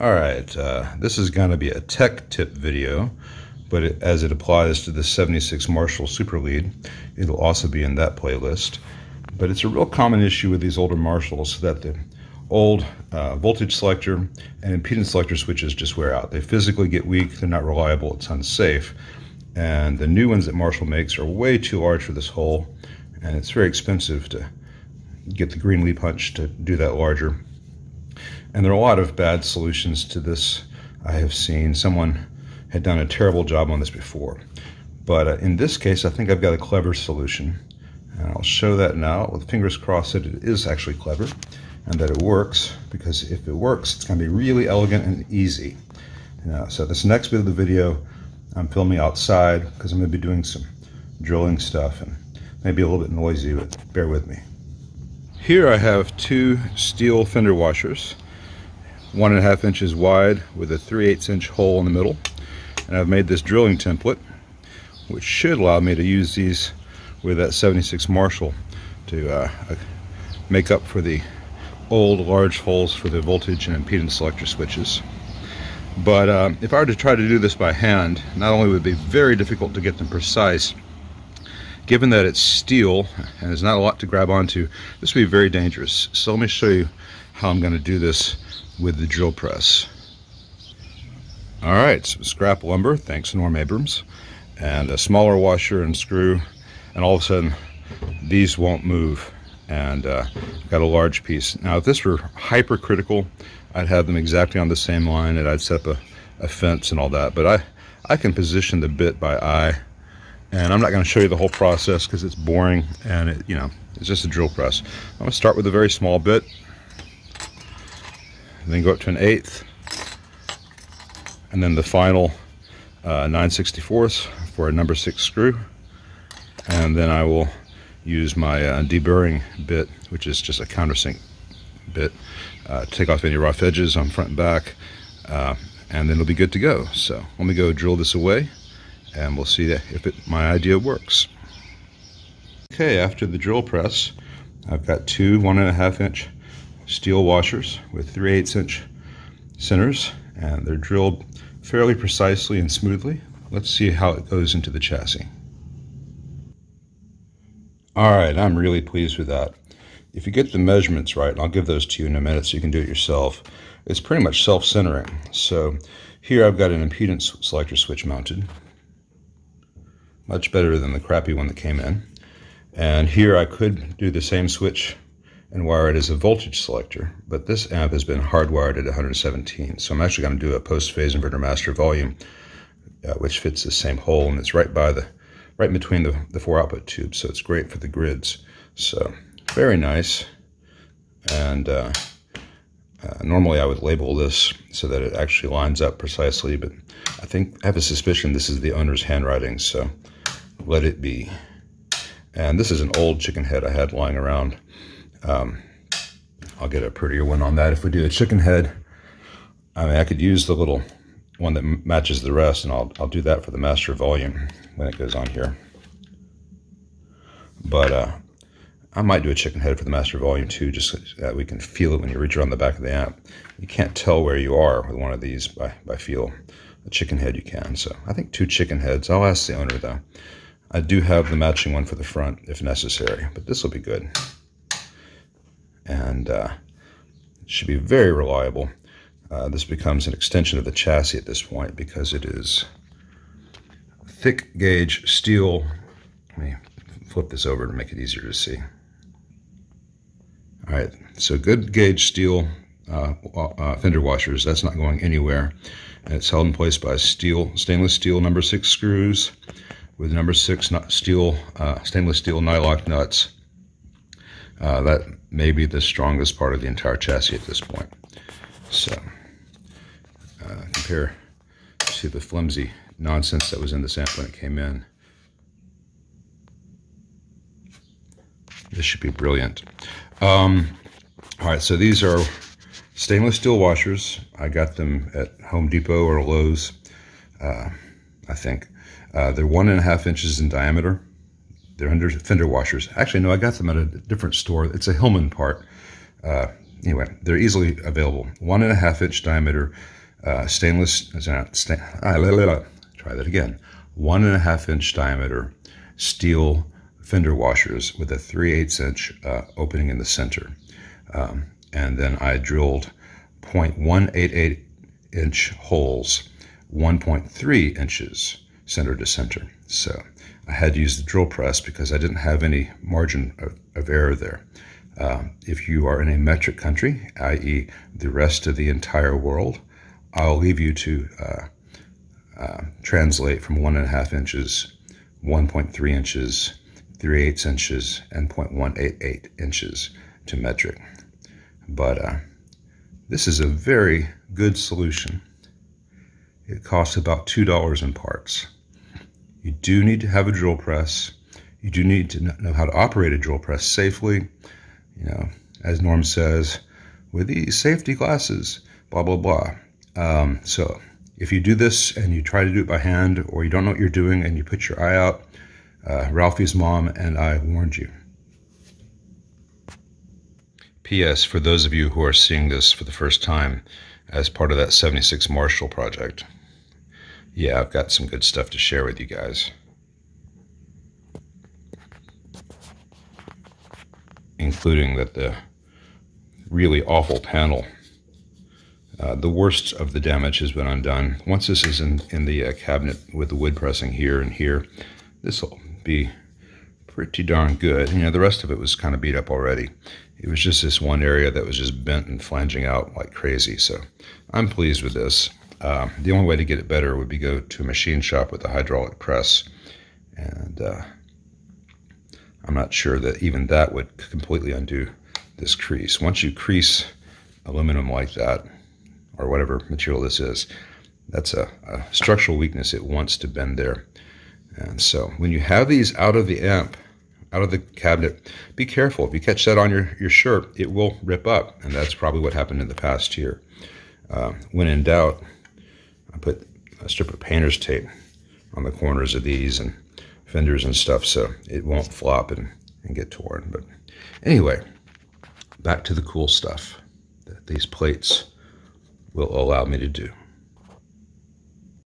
All right, uh, this is going to be a tech tip video, but it, as it applies to the 76 Marshall Super Lead, it'll also be in that playlist. But it's a real common issue with these older Marshalls that the old uh, voltage selector and impedance selector switches just wear out. They physically get weak, they're not reliable, it's unsafe. And the new ones that Marshall makes are way too large for this hole, and it's very expensive to get the Greenlee punch to do that larger. And there are a lot of bad solutions to this I have seen. Someone had done a terrible job on this before. But uh, in this case, I think I've got a clever solution. And I'll show that now with fingers crossed that it is actually clever and that it works because if it works, it's going to be really elegant and easy. Now, so this next bit of the video, I'm filming outside because I'm going to be doing some drilling stuff and maybe a little bit noisy, but bear with me. Here I have two steel fender washers one and a half inches wide with a 3 8 inch hole in the middle. And I've made this drilling template, which should allow me to use these with that 76 Marshall to uh, uh, make up for the old large holes for the voltage and impedance selector switches. But uh, if I were to try to do this by hand, not only would it be very difficult to get them precise, given that it's steel and there's not a lot to grab onto, this would be very dangerous. So let me show you how I'm going to do this with the drill press. All right, so scrap lumber, thanks Norm Abrams, and a smaller washer and screw, and all of a sudden these won't move. And uh, got a large piece. Now, if this were hypercritical, I'd have them exactly on the same line, and I'd set up a, a fence and all that. But I, I can position the bit by eye, and I'm not going to show you the whole process because it's boring, and it, you know, it's just a drill press. I'm going to start with a very small bit, then go up to an eighth, and then the final uh, 9 64ths for a number six screw. And then I will use my uh, deburring bit, which is just a countersink bit, uh, take off any rough edges on front and back, uh, and then it'll be good to go. So let me go drill this away, and we'll see if it, my idea works. Okay, after the drill press, I've got two one and a half inch steel washers with 3 8 inch centers and they're drilled fairly precisely and smoothly. Let's see how it goes into the chassis. All right, I'm really pleased with that. If you get the measurements right, and I'll give those to you in a minute so you can do it yourself, it's pretty much self-centering. So here I've got an impedance selector switch mounted. Much better than the crappy one that came in. And here I could do the same switch and wire it as a voltage selector, but this amp has been hardwired at 117. So I'm actually going to do a post-phase inverter master volume, uh, which fits the same hole, and it's right by the, right between the, the four output tubes. So it's great for the grids. So very nice. And uh, uh, normally I would label this so that it actually lines up precisely, but I think I have a suspicion this is the owner's handwriting, so let it be. And this is an old chicken head I had lying around. Um, I'll get a prettier one on that. If we do a chicken head, I mean, I could use the little one that matches the rest, and I'll, I'll do that for the master volume when it goes on here. But uh, I might do a chicken head for the master volume too, just so that we can feel it when you reach around the back of the amp. You can't tell where you are with one of these by, by feel. A chicken head you can, so I think two chicken heads. I'll ask the owner though. I do have the matching one for the front if necessary, but this will be good and uh, it should be very reliable. Uh, this becomes an extension of the chassis at this point because it is thick gauge steel. Let me flip this over to make it easier to see. All right, so good gauge steel uh, uh, fender washers. That's not going anywhere. And it's held in place by steel, stainless steel number six screws with number six steel, uh, stainless steel nylock nuts. Uh, that may be the strongest part of the entire chassis at this point. So uh, compare to the flimsy nonsense that was in this amp when it came in. This should be brilliant. Um, all right, so these are stainless steel washers. I got them at Home Depot or Lowe's, uh, I think. Uh, they're one and a half inches in diameter. They're under fender washers. Actually, no, I got them at a different store. It's a Hillman part. Uh, anyway, they're easily available. One and a half inch diameter uh, stainless, not, stain, ah, la, la, la. try that again. One and a half inch diameter steel fender washers with a 3 8 inch uh, opening in the center. Um, and then I drilled 0.188 inch holes, 1.3 inches center to center. So I had to use the drill press because I didn't have any margin of, of error there. Uh, if you are in a metric country, i.e., the rest of the entire world, I'll leave you to uh, uh, translate from one and a half inches, 1.3 inches, 3 eighths inches, and 0.188 inches to metric. But uh, this is a very good solution. It costs about $2 in parts. You do need to have a drill press. You do need to know how to operate a drill press safely. You know, as Norm says, with these safety glasses, blah, blah, blah. Um, so if you do this and you try to do it by hand or you don't know what you're doing and you put your eye out, uh, Ralphie's mom and I warned you. P.S. For those of you who are seeing this for the first time as part of that 76 Marshall project, yeah, I've got some good stuff to share with you guys. Including that the really awful panel uh, the worst of the damage has been undone. Once this is in, in the uh, cabinet with the wood pressing here and here, this will be pretty darn good. You know, the rest of it was kind of beat up already. It was just this one area that was just bent and flanging out like crazy. So I'm pleased with this. Uh, the only way to get it better would be go to a machine shop with a hydraulic press. And uh, I'm not sure that even that would completely undo this crease. Once you crease aluminum like that, or whatever material this is, that's a, a structural weakness. It wants to bend there. And so when you have these out of the amp, out of the cabinet, be careful. If you catch that on your, your shirt, it will rip up. And that's probably what happened in the past here. Uh, when in doubt, I put a strip of painter's tape on the corners of these and fenders and stuff so it won't flop and, and get torn. But anyway, back to the cool stuff. That these plates will allow me to do.